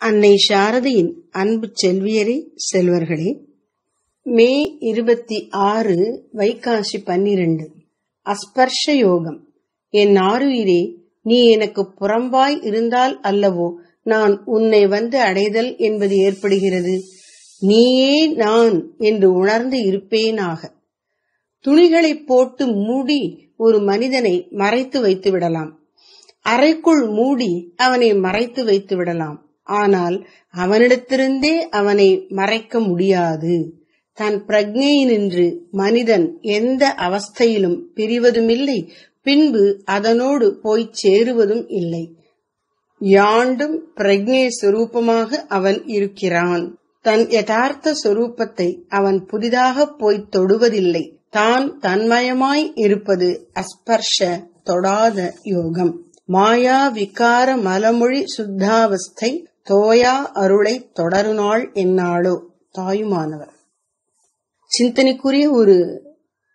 அன்னை சாரதியின் அன்பு செல்வியரே செல்வர்களே மே இருபத்தி ஆறு வைகாசி பன்னிரண்டு அஸ்பர்ஷ யோகம். என் ஆருயிரே நீ எனக்கு புறம்பாய் இருந்தால் அல்லவோ நான் உன்னை வந்து அடைதல் என்பது ஏற்படுகிறது. நீயே நான் என்று உணர்ந்து இருப்பேனாக. துணிகளை போட்டு மூடி ஒரு மனிதனை மறைத்து வைத்து விடலாம். அறைக்குள் மூடி அவனை மறைத்து வைத்து விடலாம். ஆனால் அவனிடத்திலிருந்தே அவனை மறைக்க முடியாது. தன் பிரஜையினின்று மனிதன் எந்த அவஸ்தையிலும் பிரிவதுமில்லை. பின்பு அதனோடு போய்ச் சேருவதும் இல்லை. யாண்டும் பிரஜை சுரூபமாக அவன் இருக்கிறான். தன் யதார்த்த சொரூபத்தை அவன் புதிதாக போய்த் தொடுவதில்லை. தான் தன்மயமாய் இருப்பது அஸ்பர்ஷ தொடாத யோகம். மாயா விகார மலமொழி சுத்தாவஸ்தை தோயா அருளை தொடருநாள் என்னாளோ? தாயுமானவர். சிந்தனைக்குரிய ஒரு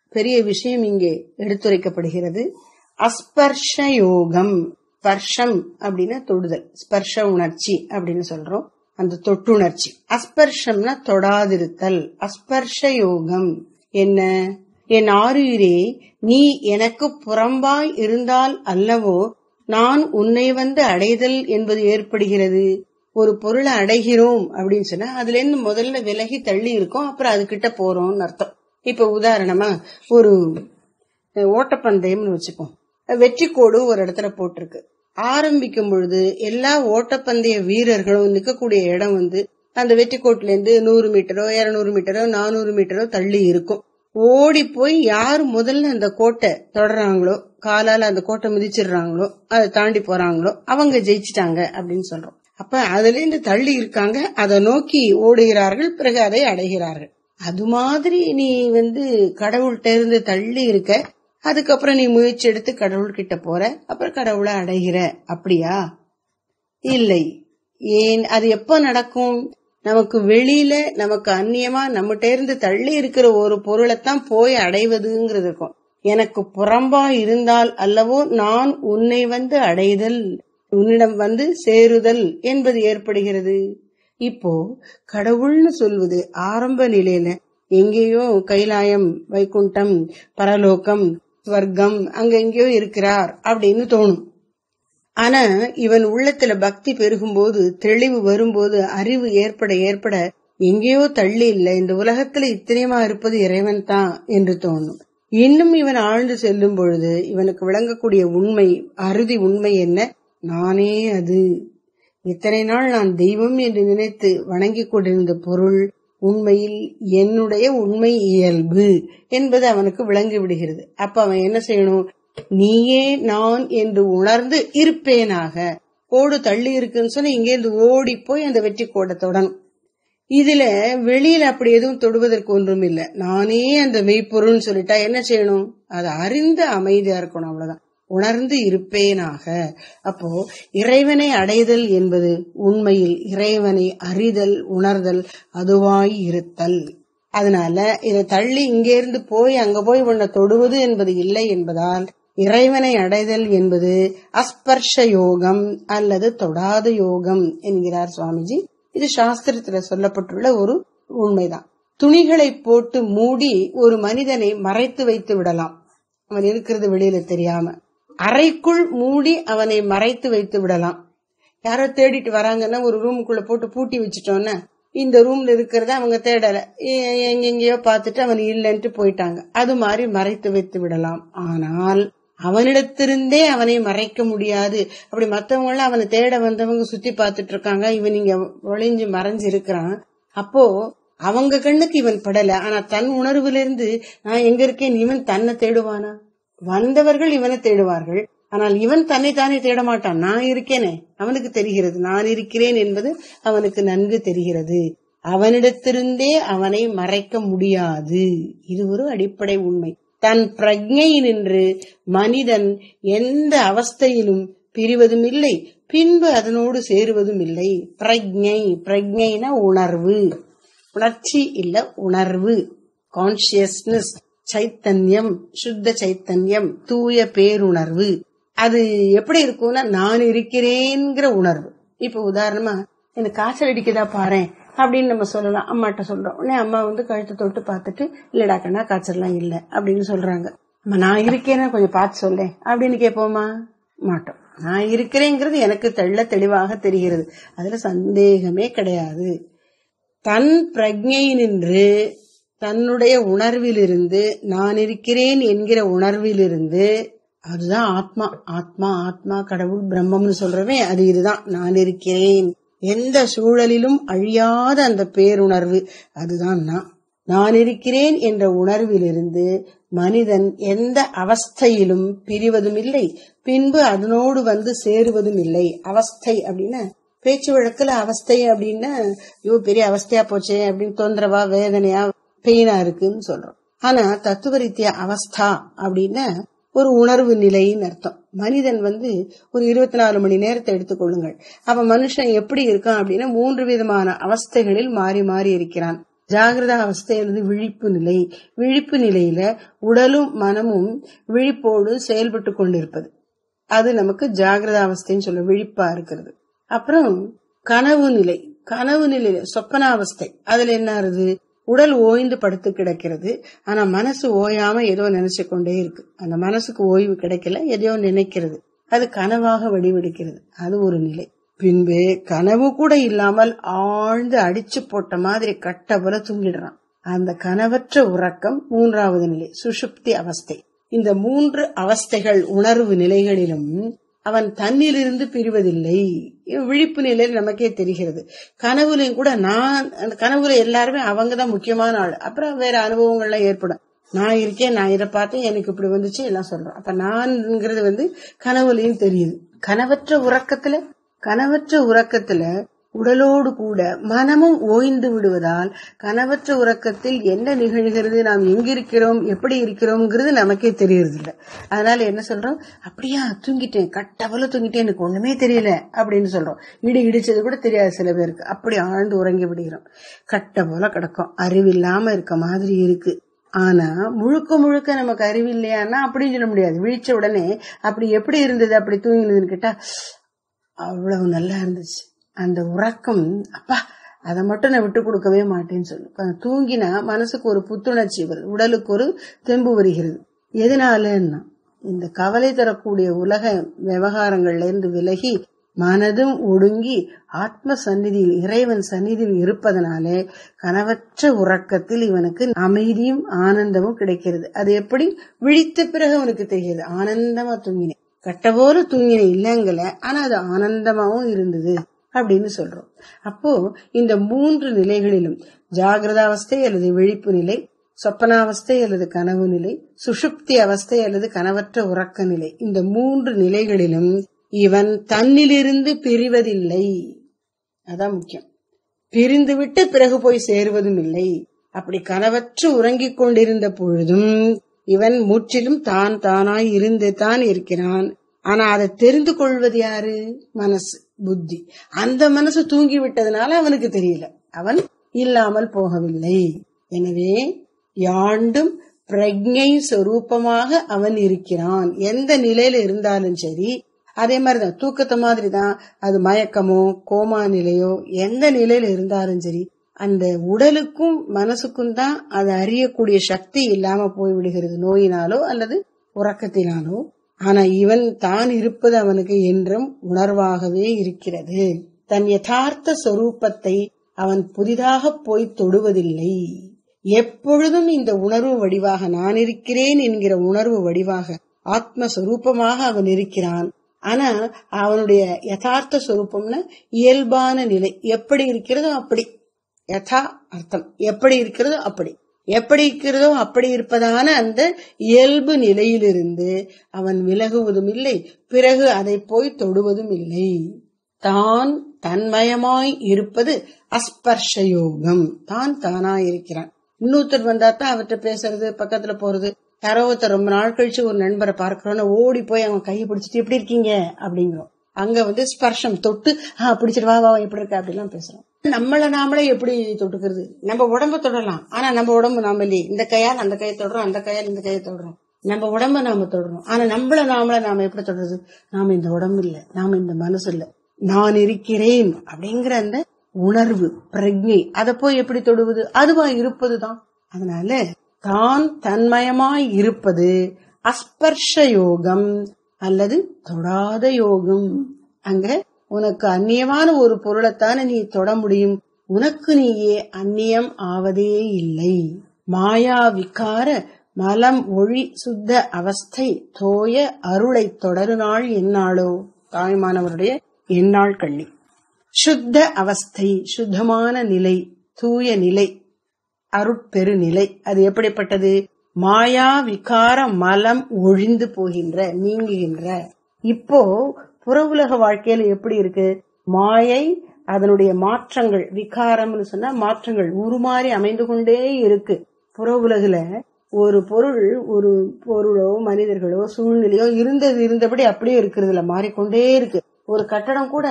பெரிய விஷயம் இங்கே எடுத்துரைக்கப்படுகிறது. அஸ்பர்ஷ யோகம் ஸ்பர்ஷம் அப்படின்னா தொடுதல் ஸ்பர்ஷ உணர்ச்சி அப்படின்னு சொல்றோம். அந்த தொட்டுணர்ச்சி. அஸ்பர்ஷம்னா தொடாதிருத்தல். அஸ்பர்ஷ யோகம் என்ன? என் ஆறுயிரே நீ எனக்கு புறம்பாய் இருந்தால் அல்லவோ நான் உன்னை வந்து அடைதல் என்பது ஏற்படுகிறது. ஒரு பொருளை அடைகிறோம் அப்படின்னு சொன்னா அதுல இருந்து முதல்ல விலகி தள்ளி இருக்கோம் அப்புறம் அது கிட்ட போறோம்னு அர்த்தம். இப்ப உதாரணமா ஒரு ஓட்டப்பந்தயம்னு வச்சுப்போம். வெற்றி கோடு ஒரு இடத்துல போட்டிருக்கு. ஆரம்பிக்கும் பொழுது எல்லா ஓட்டப்பந்தய வீரர்களும் நிக்கக்கூடிய இடம் வந்து அந்த வெற்றி இருந்து நூறு மீட்டரோ இருநூறு மீட்டரோ நானூறு மீட்டரோ தள்ளி இருக்கும். ஓடி போய் யார் முதல்ல அந்த கோட்டை தொடர்றாங்களோ காலால அந்த கோட்டை மிதிச்சிடுறாங்களோ அதை தாண்டி போறாங்களோ அவங்க ஜெயிச்சிட்டாங்க அப்படின்னு சொல்றோம். அப்ப அதுலேருந்து தள்ளி இருக்காங்க. அதை நோக்கி ஓடுகிறார்கள் பிறகு அதை அடைகிறார்கள். அது மாதிரி நீ வந்து கடவுள்கிட்ட இருந்து தள்ளி இருக்க அதுக்கப்புறம் நீ முயற்சி எடுத்து கடவுள்கிட்ட போற அப்புறம் கடவுளை அடைகிற. அப்படியா? இல்லை. ஏன்? அது எப்ப நடக்கும்? நமக்கு வெளியில நமக்கு அந்நியமா நம்மகிட்ட இருந்து தள்ளி இருக்கிற ஒரு பொருளைத்தான் போய் அடைவதுங்கிறது இருக்கும். எனக்கு புறம்பா இருந்தால் அல்லவோ நான் உன்னை வந்து அடைதல். உன்னிடம் வந்து சேருதல் என்பது ஏற்படுகிறது. இப்போ கடவுள்னு சொல்வது ஆரம்ப நிலையில எங்கேயோ கைலாயம் வைகுண்டம் பரலோகம் ஸ்வர்க்கம் அங்க எங்கேயோ இருக்கிறார் அப்படின்னு தோணும். ஆனா இவன் உள்ளத்துல பக்தி பெருகும்போது தெளிவு வரும்போது அறிவு ஏற்பட ஏற்பட எங்கேயோ தள்ளி இல்ல இந்த உலகத்துல இத்தனையமா இருப்பது இறைவன் தான் என்று தோணும். இன்னும் இவன் ஆழ்ந்து செல்லும் பொழுது இவனுக்கு விளங்கக்கூடிய உண்மை அறுதி உண்மை என்ன? நானே அது. இத்தனை நாள் நான் தெய்வம் என்று நினைத்து வணங்கிக் கொண்டிருந்த பொருள் உண்மையில் என்னுடைய உண்மை இயல்பு என்பது அவனுக்கு விளங்கி விடுகிறது. அப்ப அவன் என்ன செய்யணும்? நீயே நான் என்று உணர்ந்து இருப்பேனாக. கோடு தள்ளி இருக்குன்னு சொன்னா இங்கேருந்து ஓடி போய் அந்த வெற்றி கோடை தொடணும். இதுல வெளியில அப்படி எதுவும் தொடுவதற்கு ஒன்றும் இல்லை. நானே அந்த மெய்ப்பொருள்னு சொல்லிட்டா என்ன செய்யணும்? அதை அறிந்து அமைதியா இருக்கணும் அவ்வளவுதான். உணர்ந்து இருப்பேனாக. அப்போ இறைவனை அடைதல் என்பது உண்மையில் இறைவனை அறிதல் உணர்தல் அதுவாய் இருத்தல். அதனால இதை தள்ளி இங்கேருந்து போய் அங்க போய் உன்னை தொடுவது என்பது இல்லை என்பதால் இறைவனை அடைதல் என்பது அஸ்பர்ஷ யோகம் அல்லது தொடாத யோகம் என்கிறார் சுவாமிஜி. இது சாஸ்திரத்துல சொல்லப்பட்டுள்ள ஒரு உண்மைதான். துணிகளை போட்டு மூடி ஒரு மனிதனை மறைத்து வைத்து விடலாம். அவன் இருக்கிறது வெளியில தெரியாம. அறைக்குள் மூடி அவனை மறைத்து வைத்து விடலாம். யாரோ தேடிட்டு வராங்கன்னா ஒரு ரூமுக்குள்ள போட்டு பூட்டி வச்சுட்டோன்னா இந்த ரூம்ல இருக்கிறத அவங்க தேடல. எங்கெங்கயோ பார்த்துட்டு அவன் இல்லைன்ட்டு போயிட்டாங்க. அது மாதிரி மறைத்து வைத்து விடலாம். ஆனால் அவனிடத்திருந்தே அவனை மறைக்க முடியாது. அப்படி மத்தவங்க எல்லாம் அவனை தேட வந்தவங்க சுத்தி பார்த்துட்டு இருக்காங்க. இவன் இங்க ஒளிஞ்சு மறைஞ்சு இருக்கிறான். அப்போ அவங்க கண்ணுக்கு இவன் படல. ஆனா தன் உணர்வுல இருந்து நான் எங்க இருக்கேன்? இவன் தன்னை தேடுவானா? வந்தவர்கள் இவனை தேடுவார்கள். ஆனால் இவன் தன்னை தானே தேட மாட்டான் நான் இருக்கேனே. அவனுக்கு தெரிகிறது. நான் இருக்கிறேன் என்பது அவனுக்கு நன்கு தெரிகிறது. அவனிடத்திருந்தே அவனை மறைக்க முடியாது. இது ஒரு அடிப்படை உண்மை. தன் பிரஜை நின்று மனிதன் எந்த அவஸ்தையிலும் பிரிவதும் இல்லை. பின்பு அதனோடு சேருவதும் இல்லை. பிரஜை பிரஜைனா உணர்வு. உணர்ச்சி இல்ல உணர்வு. கான்சியஸ்னஸ் சைத்தன்யம் சுத்த சைத்தன்யம் தூய பேருணர்வு. அது எப்படி இருக்கும்னா நான் இருக்கிறேங்கிற உணர்வு. இப்ப உதாரணமா எனக்கு காய்ச்சல் அடிக்குதா பாரேன் அப்படின்னு நம்ம சொல்லலாம். அம்மாட்ட சொல்றோம். உடனே அம்மா வந்து கழுத்தை தொட்டு பார்த்துட்டு இல்லடா கண்ணா காய்ச்சல்லாம் இல்ல அப்படின்னு சொல்றாங்க. அம்மா நான் இருக்கேன்னு கொஞ்சம் பார்த்து சொல்லேன். அப்படின்னு கேட்போமா? மாட்டோம். நான் இருக்கிறேங்கிறது எனக்கு தெள்ள தெளிவாக தெரிகிறது. அதுல சந்தேகமே கிடையாது. தன் பிரஜை நின்று தன்னுடைய உணர்விலிருந்து நான் இருக்கிறேன் என்கிற உணர்விலிருந்து அதுதான் ஆத்மா. ஆத்மா ஆத்மா கடவுள் பிரம்மம்னு சொல்றவே அது இதுதான். நான் இருக்கிறேன் எந்த சூழலிலும் அழியாத அந்த பேருணர்வு அதுதான் நான். நான் இருக்கிறேன் என்ற உணர்விலிருந்து மனிதன் எந்த அவஸ்தையிலும் பிரிவதும் இல்லை. பின்பு அதனோடு வந்து சேருவதும் இல்லை. அவஸ்தை அப்படின்னா பேச்சு வழக்குல அவஸ்தை அப்படின்னா ஐயோ பெரிய அவஸ்தையா போச்சே அப்படின்னு தொந்தரவா வேதனையா பெயினா இருக்குன்னு சொல்றோம். ஆனா தத்துவ ரீதியா அவஸ்தா அப்படின்னா ஒரு உணர்வு நிலைன்னு அர்த்தம். மனிதன் வந்து ஒரு இருபத்தி நாலு மணி நேரத்தை எடுத்துக்கொள்ளுங்கள் அப்ப மனுஷன் எப்படி இருக்கான் அப்படின்னா மூன்று விதமான அவஸ்தைகளில் மாறி மாறி இருக்கிறான். ஜாகிரத அவஸ்தை அல்லது விழிப்பு நிலை. விழிப்பு நிலையில உடலும் மனமும் விழிப்போடு செயல்பட்டு கொண்டிருப்பது. அது நமக்கு ஜாகிரத அவஸ்தைன்னு சொல்ல விழிப்பா இருக்கிறது. அப்புறம் கனவு நிலை. கனவு நிலையில சொப்பனாவஸ்தை அதுல என்ன ஆறுது? உடல் ஓய்ந்து படுத்து கிடக்கிறது. ஆனா மனசு ஓயாம ஏதோ நினைச்சு கொண்டே இருக்கு. அந்த மனசுக்கு ஓய்வு கிடைக்கல எதையோ நினைக்கிறது. அது கனவாக வடிவெடுக்கிறது அது ஒரு நிலை. பின்பு கனவு கூட இல்லாமல் ஆழ்ந்து அடிச்சு போட்ட மாதிரி கட்ட போல தூங்கிடுறான். அந்த கனவற்ற உறக்கம் மூன்றாவது நிலை சுஷுப்தி அவஸ்தை. இந்த மூன்று அவஸ்தைகள் உணர்வு நிலைகளிலும் அவன் தன்னிலிருந்து பிரிவதில்லை. விழிப்பு நிலையில் நமக்கே தெரிகிறது. கனவுலையும் கூட நான் அந்த கனவுல எல்லாருமே அவங்கதான் முக்கியமான ஆள். அப்புறம் வேற அனுபவங்கள்லாம் ஏற்படும். நான் இருக்கேன் நான் இதை பார்த்தேன் எனக்கு இப்படி வந்துச்சு எல்லாம் சொல்றேன் அப்ப நான்ங்கிறது வந்து கனவுலையும் தெரியுது. கனவற்ற உறக்கத்துல கனவற்ற உறக்கத்துல உடலோடு கூட மனமும் ஓய்ந்து விடுவதால் கனவற்ற உறக்கத்தில் என்ன நிகழ்கிறது நாம் எங்கிருக்கிறோம் எப்படி இருக்கிறோம்ங்கிறது நமக்கே தெரியறதில்ல. அதனால என்ன சொல்றோம்? அப்படியா தூங்கிட்டேன் கட்டவல தூங்கிட்டேன் எனக்கு ஒண்ணுமே தெரியல அப்படின்னு சொல்றோம். இடி இடிச்சது கூட தெரியாது சில பேருக்கு. அப்படி ஆழ்ந்து உறங்கி விடுகிறோம். கட்ட போல கிடக்கும். அறிவில்லாம இருக்க மாதிரி இருக்கு. ஆனா முழுக்க முழுக்க நமக்கு அறிவு இல்லையானா அப்படின்னு சொல்ல முடியாது. விழிச்ச உடனே அப்படி எப்படி இருந்தது? அப்படி தூங்கினதுன்னு கேட்டா அவ்வளவு நல்லா இருந்துச்சு. அந்த உறக்கம் அப்பா அதை மட்டும் நான் விட்டு கொடுக்கவே மாட்டேன்னு சொல்லு. தூங்கினா மனசுக்கு ஒரு புத்துணர்ச்சி வருது. உடலுக்கு ஒரு தெம்பு வருகிறது. எதனாலன்னா இந்த கவலை தரக்கூடிய உலக விவகாரங்கள்ல இருந்து விலகி மனதும் ஒடுங்கி ஆத்ம சந்நிதியில் இறைவன் சந்நிதியில் இருப்பதனாலே கனவற்ற உறக்கத்தில் இவனுக்கு அமைதியும் ஆனந்தமும் கிடைக்கிறது. அது எப்படி? விழித்த பிறகு அவனுக்கு தெரிகிறது. ஆனந்தமா தூங்கினேன். கட்டபோல தூங்கினேன் இல்லங்கல ஆனா அது ஆனந்தமாவும் இருந்தது. அப்படின்னு சொல்றோம். அப்போ இந்த மூன்று நிலைகளிலும் ஜாகிரத அவஸ்தை அல்லது விழிப்பு நிலை சொப்பனாவஸ்தை அல்லது கனவு நிலை சுஷுப்தி அவஸ்தை அல்லது கனவற்ற உறக்க நிலை இந்த மூன்று நிலைகளிலும் இவன் தன்னிலிருந்து பிரிவதில்லை. அதான் முக்கியம். பிரிந்துவிட்டு பிறகு போய் சேருவதும் இல்லை. அப்படி கனவற்று உறங்கிக் கொண்டிருந்த பொழுதும் இவன் முற்றிலும் தான் தானாய் இருந்து தான் இருக்கிறான். ஆனா அதை தெரிந்து கொள்வது யாரு? மனசு. புத்தி. அந்த மனசு தூங்கி விட்டதுனால அவனுக்கு தெரியல. அவன் இல்லாமல் போகவில்லை. எனவே யாண்டும் பிரஜை சொரூபமாக அவன் இருக்கிறான். எந்த நிலையில இருந்தாலும் சரி அதே மாதிரிதான் தூக்கத்தை மாதிரிதான் அது மயக்கமோ கோமா நிலையோ எந்த நிலையில இருந்தாலும் சரி அந்த உடலுக்கும் மனசுக்கும் தான் அதை அறியக்கூடிய சக்தி இல்லாம போய்விடுகிறது. நோயினாலோ அல்லது உறக்கத்தினாலோ. ஆனா இவன் தான் இருப்பது அவனுக்கு என்றும் உணர்வாகவே இருக்கிறது. தன் யதார்த்த சொரூபத்தை அவன் புதிதாக போய் தொடுவதில்லை. எப்பொழுதும் இந்த உணர்வு வடிவாக நான் இருக்கிறேன் என்கிற உணர்வு வடிவாக ஆத்மஸ்வரூபமாக அவன் இருக்கிறான். ஆனா அவனுடைய யதார்த்த சொரூபம்னா இயல்பான நிலை. எப்படி இருக்கிறதோ அப்படி. யதா அர்த்தம். எப்படி இருக்கிறதோ அப்படி. எப்படி இருக்கிறதோ அப்படி இருப்பதான அந்த இயல்பு நிலையிலிருந்து அவன் விலகுவதும் இல்லை. பிறகு அதை போய் தொடுவதும் இல்லை. தான் தன்மயமாய் இருப்பது அஸ்பர்ஷயோகம். தான் தானா இருக்கிறான் இன்னொருத்தர் வந்தா தான் அவர்கிட்ட பேசுறது பக்கத்துல போறது. யாரோ ஒருத்தர் ரொம்ப நாள் கழிச்சு ஒரு நண்பரை பார்க்கிறோன்னு ஓடி போய் அவன் கையை பிடிச்சிட்டு எப்படி இருக்கீங்க? அப்படிங்கிறோம். அங்க வந்து ஸ்பர்ஷம் தொட்டு ஆஹ் பிடிச்சிட்டு வா வா எப்படி இருக்க? அப்படிலாம் பேசுறோம். நம்மள நாமளே எப்படி தொட்டுக்கிறது? நம்ம உடம்ப தொடலாம். ஆனா நம்ம உடம்பு நாம இல்லையே. இந்த கையால் அந்த கையை தொடரும் அந்த கையால் இந்த கையை தொடரும் நம்ம உடம்ப நாம தொடரும் ஆனா நம்மள நாமள நாம எப்படி தொடருது நாம இந்த உடம்பு இல்ல. நாம இந்த மனசு இல்ல. நான் இருக்கிறேன் அப்படிங்கிற அந்த உணர்வு பிரஜை அதை போய் எப்படி தொடுவது? அதுவா இருப்பதுதான் அதனால தான் தன்மயமாய் இருப்பது அஸ்பர்ஷ யோகம் அல்லது தொடாத யோகம். அங்க உனக்கு அந்நியமான ஒரு பொருளைத்தானே நீ தொட முடியும்? உனக்கு நீயே அந்நியம் ஆவதே இல்லை. மாயா விகார மலம் ஒழி சுத்த அவஸ்தை தோய அருளை தொடரு நாள் என்னாளோ? தாய்மானவருடைய என்னாள் கண்ணி. சுத்த அவஸ்தை சுத்தமான நிலை தூய நிலை அருட்பெரு நிலை அது எப்படிப்பட்டது? மாயா விகார மலம் ஒழிந்து போகின்ற நீங்குகின்ற. இப்போ புற உலக வாழ்க்கையில எப்படி இருக்கு? மாயை அதனுடைய மாற்றங்கள் விகாரம்னு சொன்னா மாற்றங்கள் உருமாறி அமைந்து கொண்டே இருக்கு. புற உலகுல ஒரு பொருள் ஒரு பொருளோ மனிதர்களோ சூழ்நிலையோ இருந்தது இருந்தபடி அப்படியே இருக்கிறதுல மாறிக்கொண்டே இருக்கு. ஒரு கட்டடம் கூட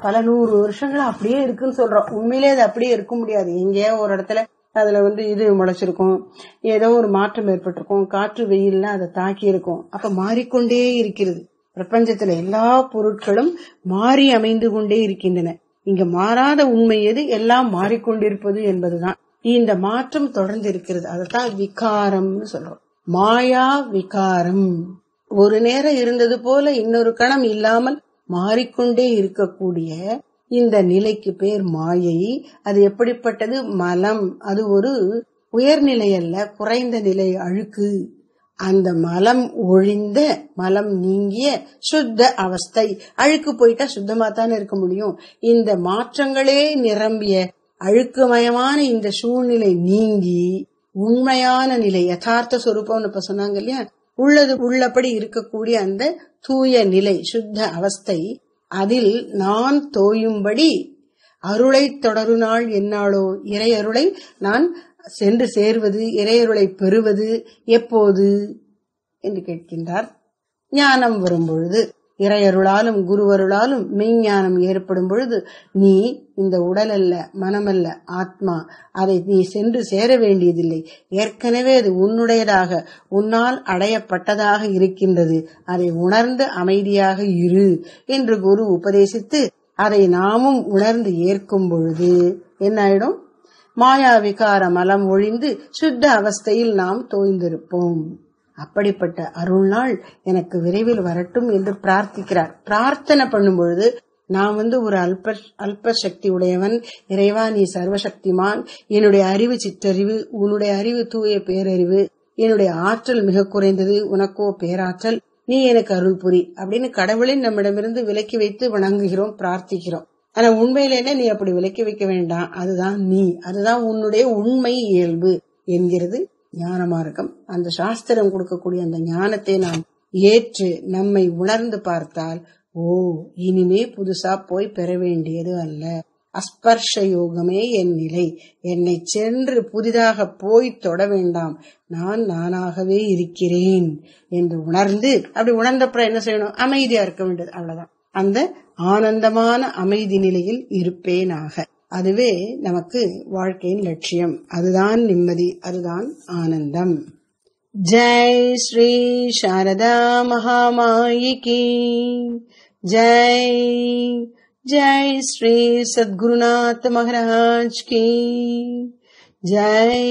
பல நூறு வருஷங்களா அப்படியே இருக்குன்னு சொல்றோம். உண்மையிலே அது அப்படியே இருக்க முடியாது. எங்கேயோ ஒரு இடத்துல அதுல வந்து இது முளைச்சிருக்கும். ஏதோ ஒரு மாற்றம் ஏற்பட்டிருக்கும். காற்று வெயில்னா அதை தாக்கி இருக்கும் அப்ப மாறிக்கொண்டே இருக்கிறது. பிரபஞ்சத்துல எல்லா பொருட்களும் மாறி அமைந்து கொண்டே இருக்கின்றன. இங்க மாறாத உண்மை எது? எல்லாம் மாறிக்கொண்டிருப்பது என்பதுதான். இந்த மாற்றம் தொடர்ந்து இருக்கிறது அதைத்தான் விகாரம்னு சொல்றோம். மாயா விகாரம். ஒரு நேரம் இருந்தது போல இன்னொரு கணம் இல்லாமல் மாறிக்கொண்டே இருக்கக்கூடிய இந்த நிலைக்கு பேர் மாயை. அது எப்படிப்பட்டது? மலம். அது ஒரு உயர்நிலை அல்ல குறைந்த நிலை அழுக்கு. அந்த மலம் ஒழிந்த மலம் நீங்கிய சுத்த அவஸ்தை. அழுக்கு போயிட்டா சுத்தமா தானே இருக்க முடியும். இந்த மாற்றங்களே நிரம்பிய அழுக்குமயமான இந்த சூழ்நிலை நீங்கி உண்மையான நிலை யதார்த்த சொரூபம்னு இப்ப சொன்னாங்க இல்லையா? உள்ளது உள்ளபடி இருக்கக்கூடிய அந்த தூய நிலை சுத்த அவஸ்தை அதில் நான் தோயும்படி அருளை தொடருநாள் என்னாளோ இறை அருளை நான் சென்று சேர்வது இறையருளை பெறுவது எப்போது? என்று கேட்கின்றார். ஞானம் வரும் பொழுது இறையருளாலும் குருவருளாலும் மெய்ஞானம் ஏற்படும் பொழுது நீ இந்த உடல் அல்ல மனமல்ல ஆத்மா அதை நீ சென்று சேர வேண்டியதில்லை. ஏற்கனவே அது உன்னுடையதாக உன்னால் அடையப்பட்டதாக இருக்கின்றது. அதை உணர்ந்து அமைதியாக இரு என்று குரு உபதேசித்து அதை நாமும் உணர்ந்து ஏற்கும் பொழுது என்ன ஆயிடும் மாயா விகார மலம் ஒழிந்து சுத்த அவஸ்தையில் நாம் தோய்ந்திருப்போம். அப்படிப்பட்ட அருள் நாள் எனக்கு விரைவில் வரட்டும் என்று பிரார்த்திக்கிறார். பிரார்த்தனை பண்ணும் பொழுது நான் வந்து ஒரு அல்ப அல்ப சக்தி உடையவன் இறைவா நீ சர்வசக்திமான் என்னுடைய அறிவு சிற்றறிவு உன்னுடைய அறிவு தூய பேரறிவு என்னுடைய ஆற்றல் மிக குறைந்தது உனக்கோ பேராற்றல் நீ எனக்கு அருள் புரி அப்படின்னு கடவுளை நம்மிடமிருந்து விலக்கி வைத்து வணங்குகிறோம் பிரார்த்திக்கிறோம். ஆனா உண்மையிலேனே நீ அப்படி விலக்கி வைக்க வேண்டாம்? அதுதான் நீ. அதுதான் உன்னுடைய உண்மை இயல்பு என்கிறது ஞான மார்க்கம் அந்த சாஸ்திரம் கொடுக்கக்கூடிய அந்த ஞானத்தை நாம் ஏற்று நம்மை உணர்ந்து பார்த்தால் ஓ இனிமே புதுசா போய் பெற வேண்டியது அல்ல. அஸ்பர்ஷ யோகமே என் நிலை. என்னை சென்று புதிதாக போய் தொட வேண்டாம். நான் நானாகவே இருக்கிறேன் என்று உணர்ந்து அப்படி உணர்ந்தப்புறம் என்ன செய்யணும்? அமைதியா இருக்க வேண்டியது. அவ்வளவுதான். அந்த ஆனந்தமான அமைதி நிலையில் இருப்பேனாக அதுவே நமக்கு வாழ்க்கையின் லட்சியம் அதுதான் நிம்மதி அதுதான் ஆனந்தம் ஜெய் ஸ்ரீ சாரதா மகாமாயிக்கு ஜெய் जय श्री सद्गुरुनाथ महाराज की जय